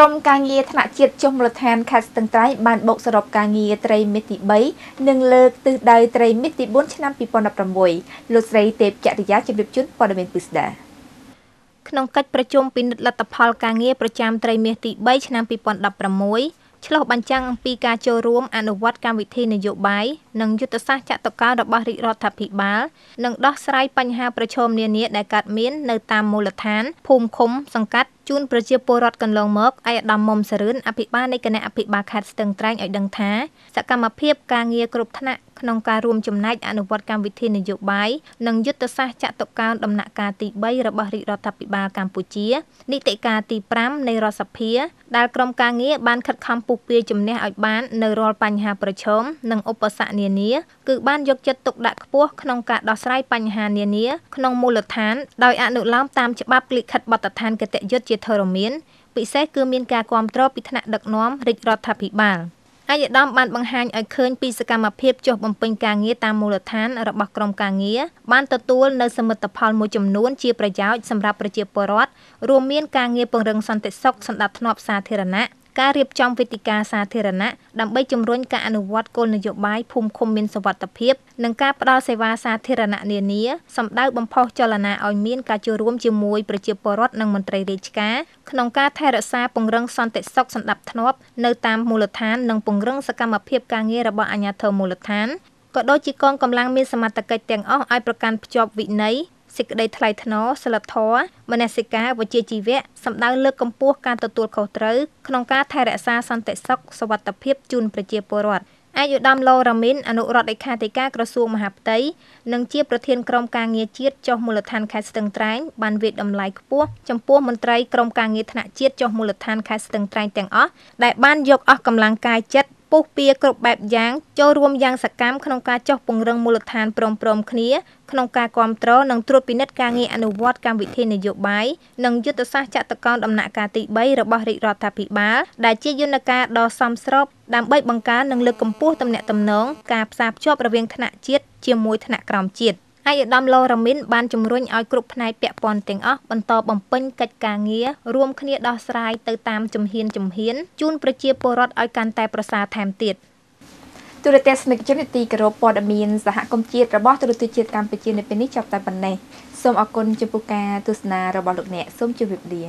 ក្រមការងារថ្នាក់ជាតិចុះមូលដ្ឋានខេត្តស្ទឹងត្រែងបានបូកសរុបការងារត្រីមាសទី3និងលើកទិសដៅត្រីមាសទី4ឆ្នាំ2016លោកស្រីទេពចរិយាជម្រាបជូនព័ត៌មានពិស្ដាក្នុងកិច្ចប្រជុំពិនិត្យលទ្ធផលការងារប្រចាំត្រីមាសទី3ឆ្នាំ2016ឆ្លុះបញ្ចាំងអំពីការចូលរួមអនុវត្តកម្មវិធីនយោបាយនិងយុទ្ធសាស្ត្រចតុកោណរបស់រាជរដ្ឋាភិបាលនិងដោះស្រាយបញ្ហាប្រឈមនានាដែលកើតមាននៅតាមមូលដ្ឋានភូមិឃុំសង្កាត់ ជូនប្រជាពលរដ្ឋកន្លងមកឯកឧត្តមមុំសរឿនអភិបាលនៃគណៈអភិបាលខេត្តស្ទឹងត្រែងឲ្យដឹងថាសកម្មភាពការងារគ្រប់ថ្នាក់ក្នុងការរួមចំណែកអនុវត្តកម្មវិធីនយោបាយនិងយុទ្ធសាស្ត្រចតុកោណដំណាក់កាលទី3របស់រាជរដ្ឋាភិបាលកម្ពុជានីតិកាលទី5នៃរដ្ឋសភាដែលក្រុមការងារបានខិតខំពុះពៀជំនះឲ្យបាននៅរាល់បញ្ហាប្រឈមនិងឧបសគ្គនានាគឺបានយកចិត្តទុកដាក់ខ្ពស់ក្នុងការដោះស្រាយបញ្ហានានាក្នុងមូលដ្ឋានដោយអនុលោមតាមច្បាប់លិខិតបទដ្ឋានគតិយុត្តជាធរមាន ពិសេសគឺមានការគ្រប់គ្រងពីថ្នាក់ដឹកនាំរាជរដ្ឋាភិបាលអាយដាមបានបង្ហាញឲ្យឃើញពីសកម្មភាពចុះបំពេញការងារតាមមូលដ្ឋានរបស់ក្រុមការងារបានទទួលនៅសមិទ្ធផលមួយចំនួនជាប្រយោជន៍សម្រាប់ប្រជាពលរដ្ឋរួមមានការងារពង្រឹងសន្តិសុខសណ្ដាប់ធ្នាប់សាធារណៈ ការរៀបចំវេទិកាសាធារណៈដើម្បីជំរុញការអនុវត្តគោលនយោបាយភូមិឃុំមានសុវត្ថិភាពនិងការផ្តល់សេវាសាធារណៈនានាសម្ដៅបំផុសចលនាឲ្យមានការចូលរួមជាមួយប្រជាពលរដ្ឋនិងមន្ត្រីរាជការក្នុងការថែរក្សាពង្រឹងសន្តិសុខសណ្ដាប់ធ្នាប់នៅតាមមូលដ្ឋាននិងពង្រឹងសកម្មភាពការងាររបស់អាជ្ញាធរមូលដ្ឋានក៏ដូចជាកងកម្លាំងមានសមត្ថកិច្ចទាំងអស់ឲ្យប្រកាន់ភ្ជាប់វិន័យ សេចក្តីថ្លៃថ្នូរសិលធម៌មនសិការវិជ្ជាជីវៈសម្ដៅលើកកម្ពស់ការទទួលខុសត្រូវក្នុងការថែរក្សាសន្តិសុខសុវត្ថិភាពជូនប្រជាពលរដ្ឋអាយុដំឡូរ៉ាមីនអនុរដ្ឋលេខាធិការក្រសួងមហាផ្ទៃនិងជាប្រធានក្រុមការងារជាតិចុះមូលដ្ឋានខេត្តស្ទឹងត្រែងបានវិតម្លៃខ្ពស់ចំពោះមន្ត្រីក្រុមការងារថ្នាក់ជាតិចុះមូលដ្ឋានខេត្តស្ទឹងត្រែងទាំងអស់ដែលបានយកអស់កម្លាំងកាយចិត្ត ពុះពៀគ្រប់បែបយ៉ាងចូលរួមយ៉ាងសកម្មក្នុងការចុះពង្រឹងមូលដ្ឋានព្រមព្រំគ្នាក្នុងការគ្រប់គ្រងនិងត្រួតពិនិត្យការងារអនុវត្តកម្មវិធីនយោបាយនិងយុទ្ធសាស្ត្រចតកោណដំណាក់កាលទី3របស់រាជរដ្ឋាភិបាលដែលជាយន្តការដ៏សមស្របដើម្បីបង្កើននិងលើកកម្ពស់ទំនាក់ទំនងការផ្សារភ្ជាប់រវាងថ្នាក់ជាតិជាមួយថ្នាក់ក្រោមជាតិ ឯកឧត្តមឡូរ៉ាមីនបានជំរុញឲ្យគ្រប់ផ្នែកពាក់ព័ន្ធទាំងអស់បន្តបំពេញកិច្ចការងាររួមគ្នាដោះស្រាយទៅតាមជំហានជំហានជូនប្រជាពលរដ្ឋឲ្យកាន់តែប្រសើរថែមទៀតទូរទស្សនិកជននីតិគោរពព័ត៌មានសហគមន៍ជាតិរបស់ទូរទស្សន៍ជាតិកម្ពុជានៅពេលនេះចាប់តែប៉ុណ្ណេះសូមអរគុណចំពោះការទស្សនារបស់លោកអ្នកសូមជម្រាបលា